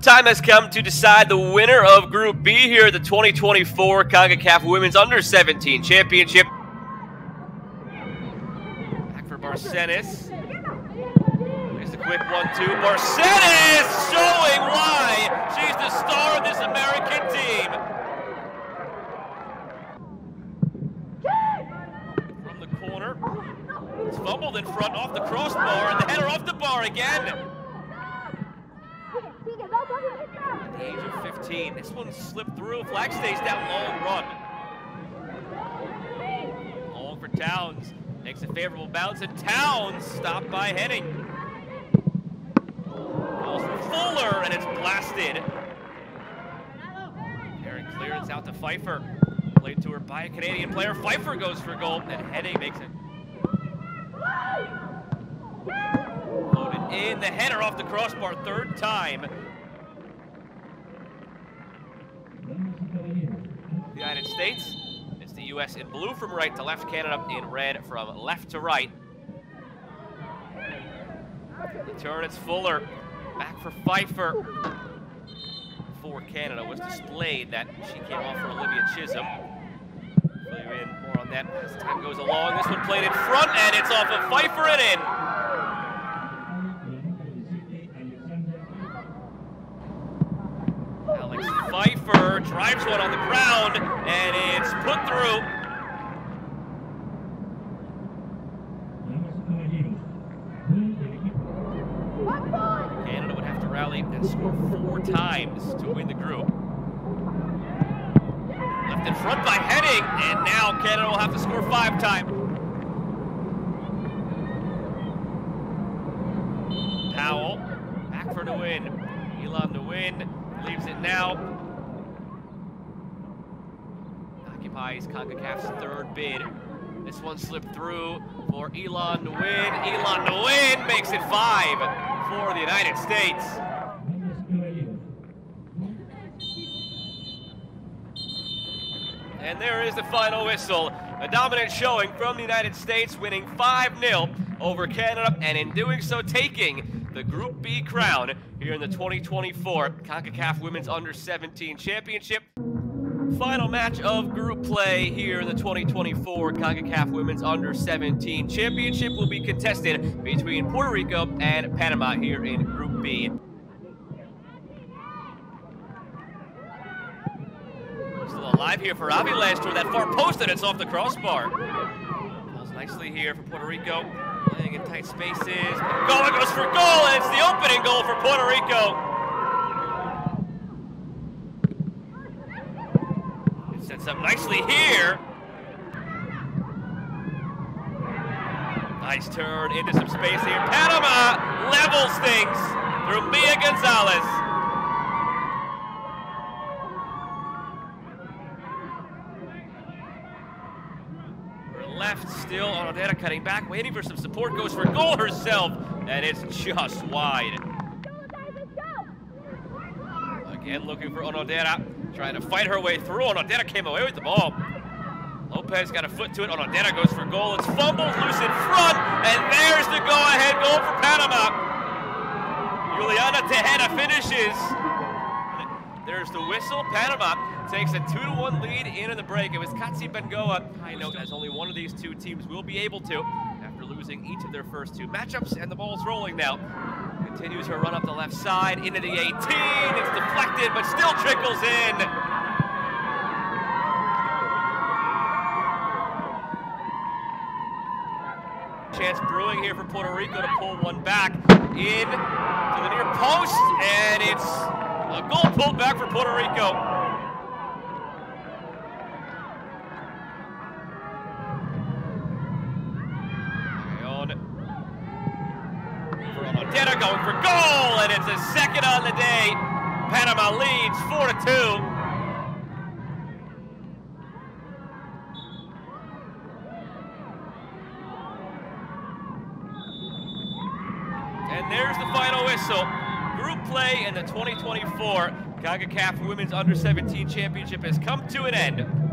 The time has come to decide the winner of Group B here, at the 2024 CONCACAF Women's Under 17 Championship. Back for Barcenas. There's the quick one-two. Barcenas showing why she's the star of this American team. From the corner. It's fumbled in front off the crossbar, and the header off the bar again. At age of 15, this one slipped through. Flag stays down, long run. Long for Towns. Makes a favorable bounce, and Towns stopped by Henning. Falls for Fuller, and it's blasted. Aaron clearance out to Pfeiffer. Played to her by a Canadian player. Pfeiffer goes for goal, and Henning makes it. Loaded in, the header off the crossbar, third time. The United States. It's the U.S. in blue from right to left, Canada in red from left to right. The turn, it's Fuller. Back for Pfeiffer. For Canada was displayed that she came off for Olivia Chisholm. You in more on that as time goes along. This one played in front, and it's off of Pfeiffer and in. Alex Drives one on the ground, and it's put through. Canada would have to rally and score four times to win the group. Left in front by Henning, and now Canada will have to score five times. Powell, back for the win. Elon to win, leaves it now. Occupies CONCACAF's third bid. This one slipped through for Y-Lan Nguyen. Y-Lan Nguyen makes it five for the United States. And there is the final whistle. A dominant showing from the United States, winning 5-0 over Canada, and in doing so, taking the Group B crown here in the 2024 CONCACAF Women's Under-17 Championship. Final match of group play here in the 2024 CONCACAF Women's Under-17 Championship will be contested between Puerto Rico and Panama here in Group B. Still alive here for Avalanche toward that far post, and it's off the crossbar. Falls nicely here for Puerto Rico, playing in tight spaces. Goal goes for goal, and it's the opening goal for Puerto Rico. It sets up nicely here. Nice turn into some space here. Panama levels things through Mia Gonzalez. left still on Odetta cutting back, waiting for some support, goes for goal herself, and it's just wide. Again looking for Onodera, trying to fight her way through. Onodera came away with the ball. Lopez got a foot to it. Onodera goes for goal. It's fumbled loose in front, and there's the go-ahead goal for Panama. Juliana Tejeda finishes. There's the whistle. Panama takes a 2-1 lead in the break. It was Katsi Bengoa. High note as only one of these two teams will be able to after losing each of their first two matchups. And the ball's rolling now. Continues her run up the left side into the 18. It's deflected, but still trickles in. Chance brewing here for Puerto Rico to pull one back in to the near post, and it's a goal pulled back for Puerto Rico. Onodera going for goal, and it's a second on the day. Panama leads four to two. And there's the final whistle. Group play in the 2024 CONCACAF Women's Under-17 Championship has come to an end.